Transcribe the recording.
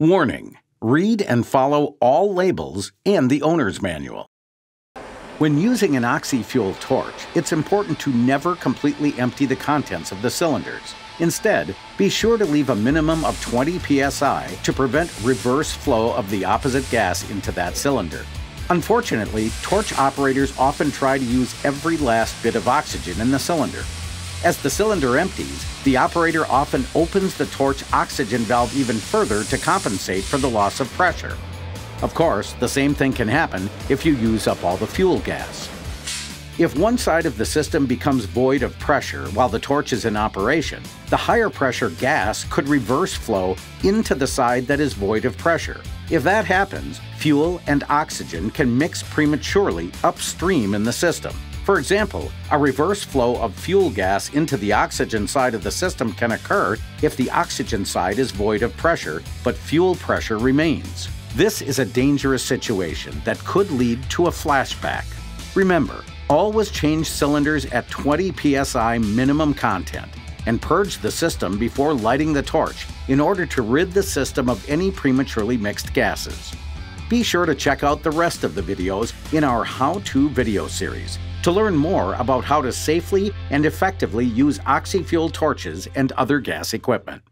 Warning Read and follow all labels and the owner's manual. When using an oxy-fuel torch, it's important to never completely empty the contents of the cylinders. Instead, be sure to leave a minimum of 20 psi to prevent reverse flow of the opposite gas into that cylinder. Unfortunately, torch operators often try to use every last bit of oxygen in the cylinder. As the cylinder empties, the operator often opens the torch oxygen valve even further to compensate for the loss of pressure. Of course, the same thing can happen if you use up all the fuel gas. If one side of the system becomes void of pressure while the torch is in operation, the higher pressure gas could reverse flow into the side that is void of pressure. If that happens, fuel and oxygen can mix prematurely upstream in the system. For example, a reverse flow of fuel gas into the oxygen side of the system can occur if the oxygen side is void of pressure, but fuel pressure remains. This is a dangerous situation that could lead to a flashback. Remember, Always change cylinders at 20 psi minimum content and purge the system before lighting the torch in order to rid the system of any prematurely mixed gases. Be sure to check out the rest of the videos in our how-to video series to learn more about how to safely and effectively use oxy-fuel torches and other gas equipment.